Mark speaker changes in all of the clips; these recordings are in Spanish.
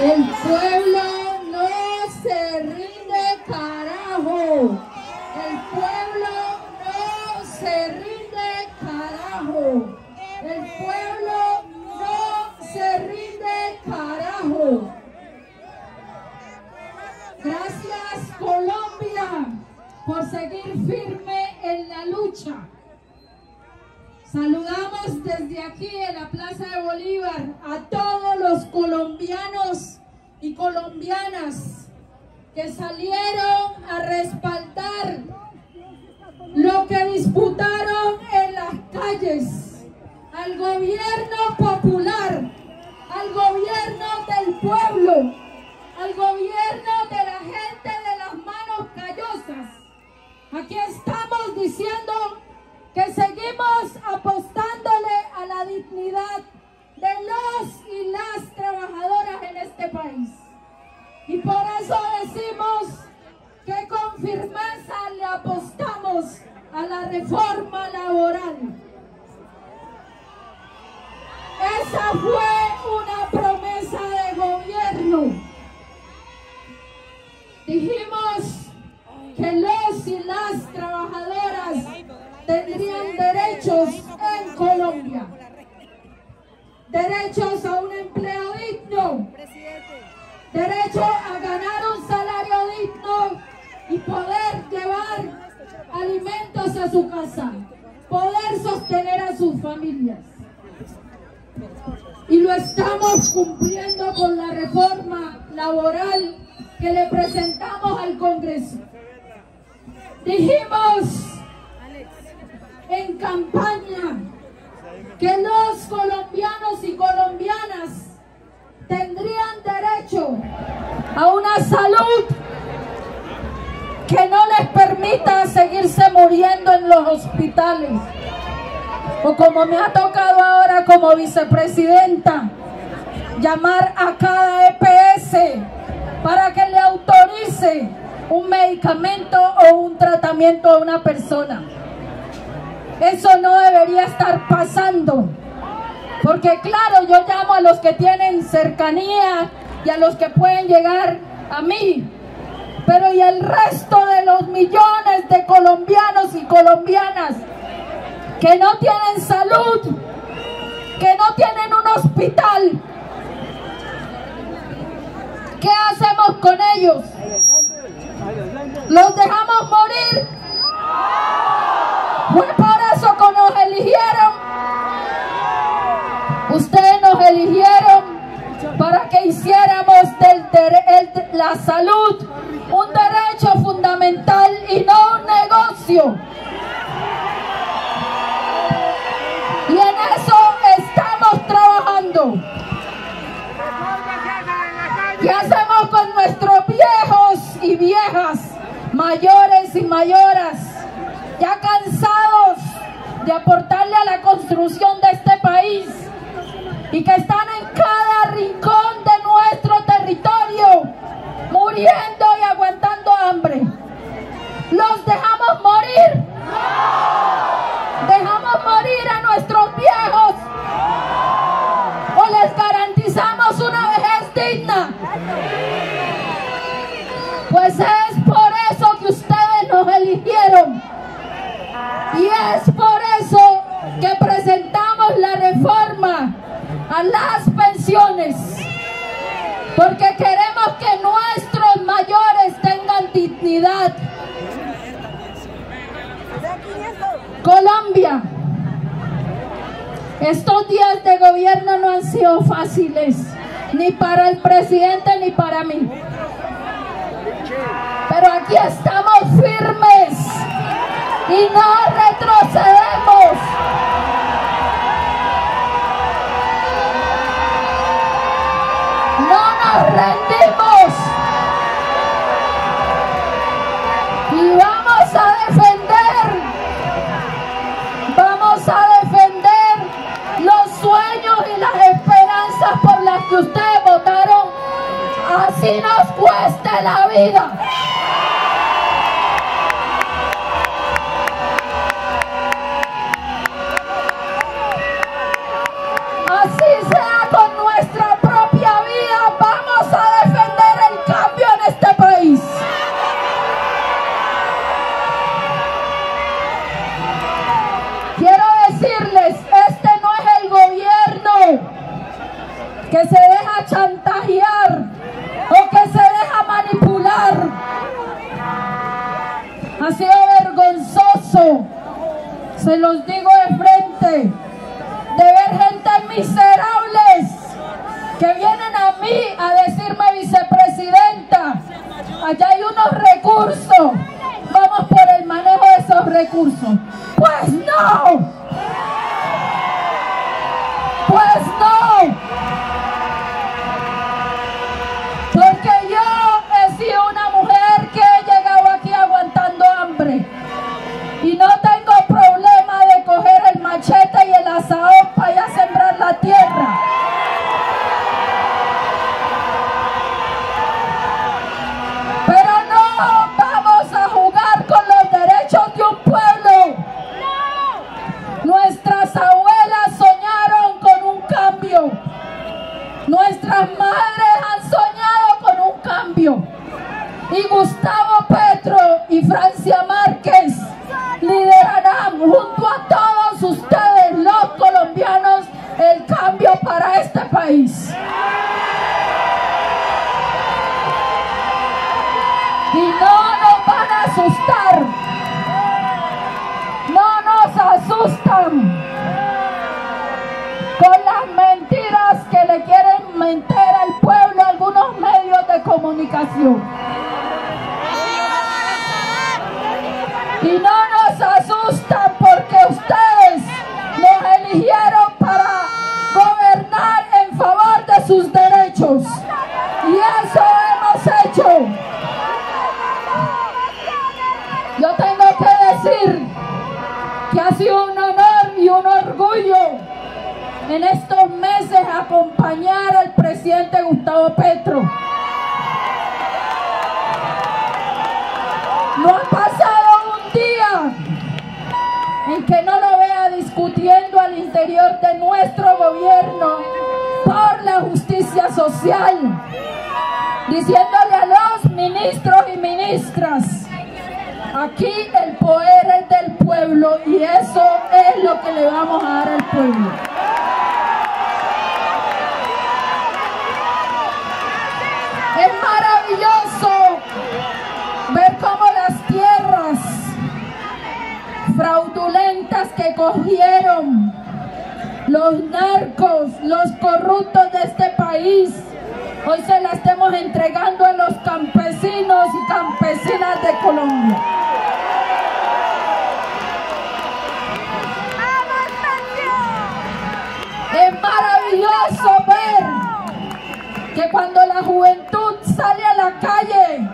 Speaker 1: El pueblo no se rinde, carajo. El pueblo no se rinde, carajo. El pueblo no se rinde, carajo. Gracias Colombia por seguir firme en la lucha. Saludamos desde aquí en la Plaza de Bolívar a todos los colombianos y colombianas que salieron a respaldar lo que disputaron en las calles al gobierno popular, al gobierno del pueblo, al gobierno de la gente de las manos callosas. Aquí estamos diciendo que seguimos apostándole a la dignidad de los y las trabajadoras en este país. Y por eso decimos que con firmeza le apostamos a la reforma laboral. Esa fue Colombia. Derechos a un empleo digno. Derecho a ganar un salario digno y poder llevar alimentos a su casa. Poder sostener a sus familias. Y lo estamos cumpliendo con la reforma laboral que le presentamos al Congreso. Dijimos en campaña que los colombianos y colombianas tendrían derecho a una salud que no les permita seguirse muriendo en los hospitales. O como me ha tocado ahora como vicepresidenta, llamar a cada EPS para que le autorice un medicamento o un tratamiento a una persona. Eso no debería estar pasando. Porque claro, yo llamo a los que tienen cercanía y a los que pueden llegar a mí. Pero y el resto de los millones de colombianos y colombianas que no tienen salud, que no tienen un hospital. ¿Qué hacemos con ellos? ¿Los dejamos morir? Eligieron. Ustedes nos eligieron para que hiciéramos del el, la salud un derecho fundamental y no un negocio. Y en eso estamos trabajando. ¿Qué hacemos con nuestros viejos y viejas, mayores y mayoras, ya cansados de aportarle a la construcción de este país y que están en cada rincón de nuestro territorio, muriendo y aguantando hambre? ¿Los dejamos morir? ¿Dejamos morir a nuestros viejos? ¿O les garantizamos una vejez digna? Pues es por eso que ustedes nos eligieron. Y es por eso que presentamos la reforma las pensiones. Porque queremos que nuestros mayores tengan dignidad. Colombia. Estos días de gobierno no han sido fáciles, ni para el presidente ni para mí. Pero aquí estamos firmes y no retrocedemos. No hay unos recursos, vamos por el manejo de esos recursos. Pues no, pues no. Porque yo he sido una mujer que he llegado aquí aguantando hambre. Y no tengo problema de coger el machete y el asadón con las mentiras que le quieren mentir al pueblo algunos medios de comunicación. Y no nos asustan porque ustedes nos eligieron para gobernar en favor de sus derechos. Y eso hemos hecho. Yo tengo que decir en estos meses acompañar al presidente Gustavo Petro. No ha pasado un día en que no lo vea discutiendo al interior de nuestro gobierno por la justicia social, diciéndole a los ministros y ministras, aquí el poder es del pueblo y eso es lo que le vamos a dar al pueblo. Es maravilloso ver cómo las tierras fraudulentas que cogieron los narcos, los corruptos de este país, hoy se las estemos entregando a los campesinos y campesinas de Colombia. Es maravilloso ver que cuando la juventud sale a la calle,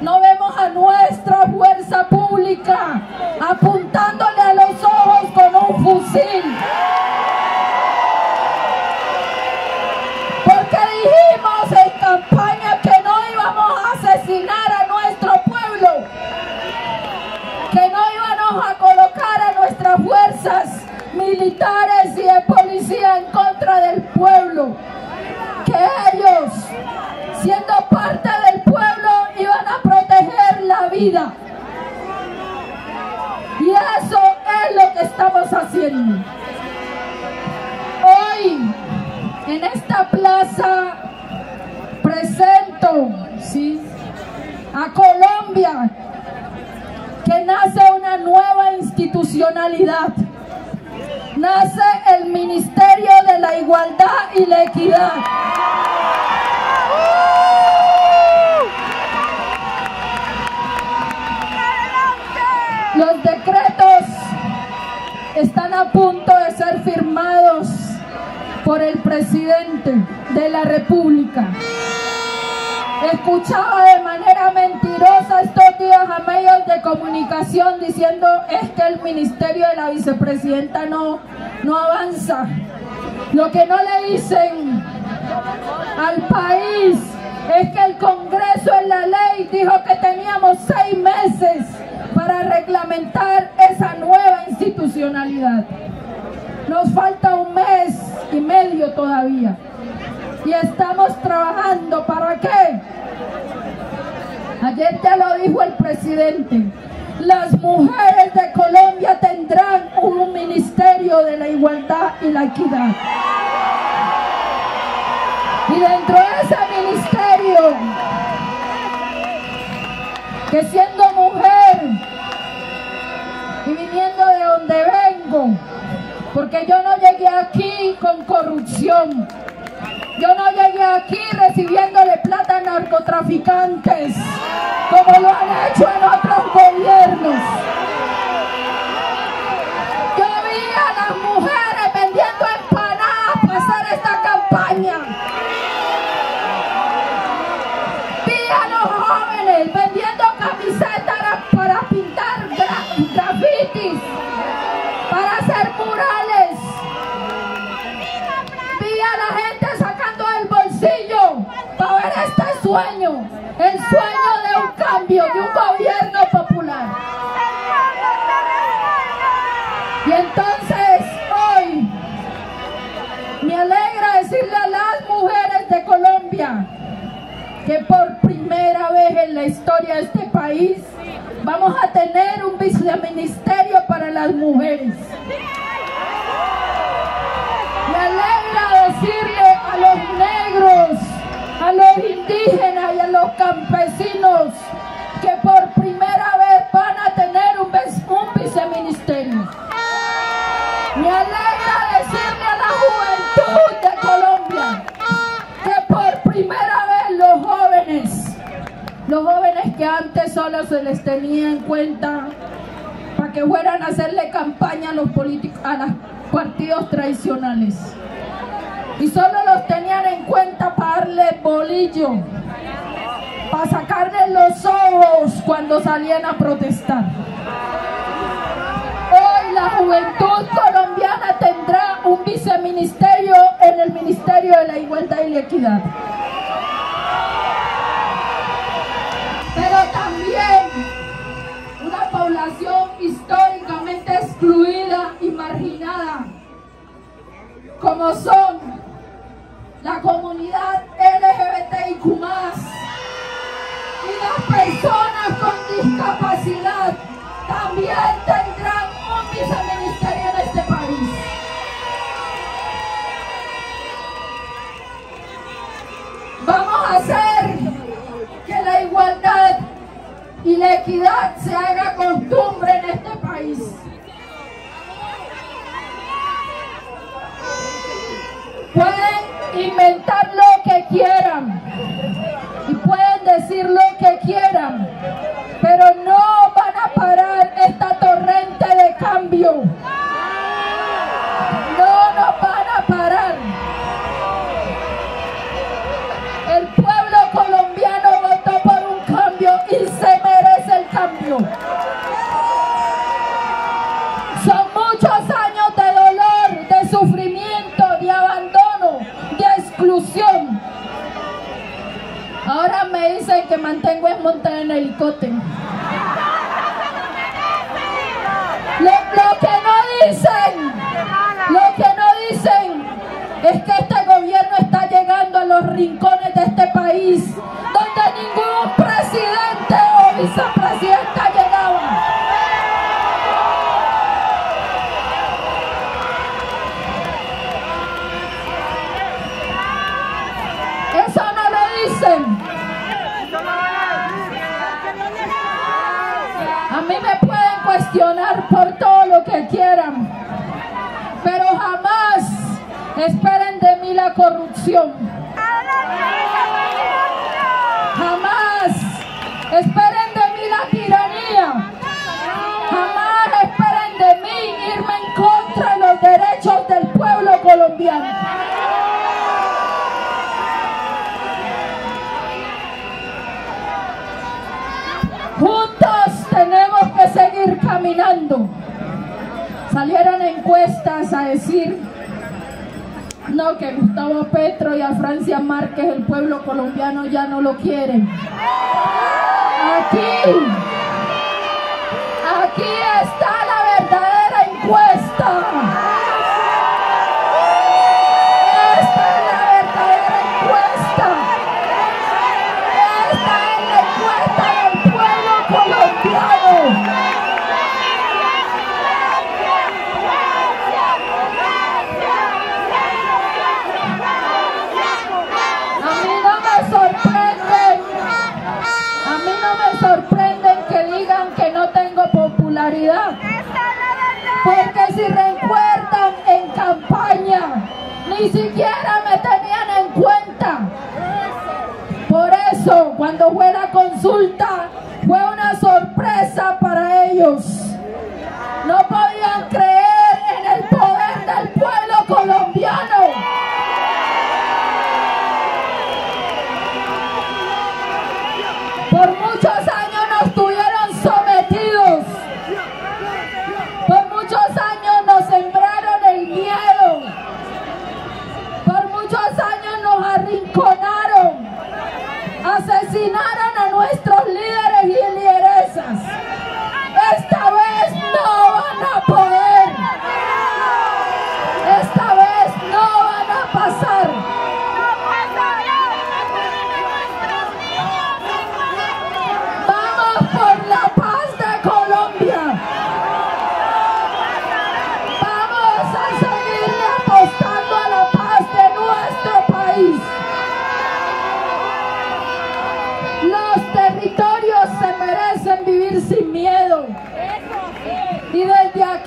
Speaker 1: no vemos a nuestra fuerza pública apuntándole Hoy, en esta plaza, presento a Colombia que nace una nueva institucionalidad. Nace el Ministerio de la Igualdad y la Equidad. Los decretos a punto de ser firmados por el presidente de la República. Escuchaba de manera mentirosa estos días a medios de comunicación diciendo es que el ministerio de la vicepresidenta no, no avanza. Lo que no le dicen al país es que el Congreso en la ley dijo que teníamos seis meses para reglamentar esa nueva institucionalidad. Nos falta un mes y medio todavía. Y estamos trabajando para qué? Ayer ya lo dijo el presidente. Las mujeres de Colombia tendrán un ministerio de la igualdad y la equidad. Y dentro de ese ministerio, que siendo Porque yo no llegué aquí con corrupción. Yo no llegué aquí recibiéndole plata a narcotraficantes, como lo han hecho en otros gobiernos. Sueño, el sueño de un cambio, de un gobierno popular. Y entonces hoy me alegra decirle a las mujeres de Colombia que por primera vez en la historia de este país vamos a tener un viceministerio para las mujeres. Me alegra decirle a los negros, a los los campesinos que por primera vez van a tener un, viceministerio. Me alegra decirle a la juventud de Colombia que por primera vez los jóvenes, los jóvenes que antes solo se les tenía en cuenta para que fueran a hacerle campaña a los políticos, a los partidos tradicionales y solo los tenían en cuenta para darle bolillo, para sacarle los ojos cuando salían a protestar. Hoy la juventud colombiana tendrá un viceministerio en el Ministerio de la Igualdad y la Equidad. Pero también una población históricamente excluida y marginada, como son discapacidad también tendrán un viceministerio en este país. Vamos a hacer que la igualdad y la equidad se haga costumbre en este país. Pueden inventar lo que quieran y pueden decir lo que quieran, cambio. No nos van a parar. El pueblo colombiano votó por un cambio y se merece el cambio. Son muchos años de dolor, de sufrimiento, de abandono Ahora me dicen que mantengo en montar en helicóptero. Rincones de este país donde ningún presidente o vicepresidente ha llegado. A mí me pueden cuestionar por todo lo que quieran, pero jamás esperen de mí la corrupción. Jamás esperen de mí la tiranía. Jamás esperen de mí irme en contra de los derechos del pueblo colombiano. tenemos que seguir caminando. Salieron encuestas a decir, no, que Gustavo Petro y a Francia Márquez, el pueblo colombiano ya no lo quieren. Aquí, aquí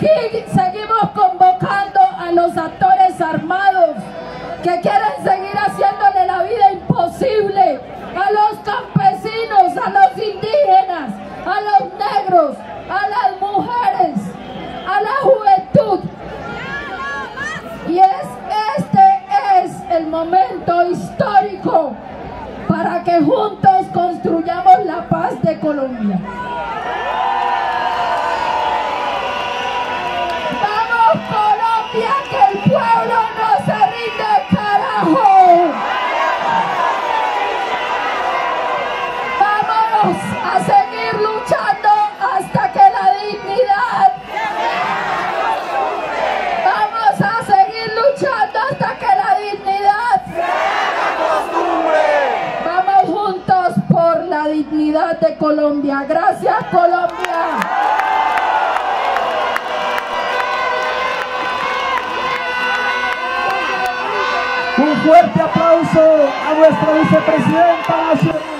Speaker 1: aquí seguimos convocando a los actores armados que quieren seguir haciéndole la vida imposible a los campesinos, a los indígenas, a los negros, a las mujeres, a la juventud. Y es, este es el momento histórico para que juntos construyamos la paz de Colombia. Gracias Colombia.
Speaker 2: Un fuerte aplauso a nuestra vicepresidenta nacional.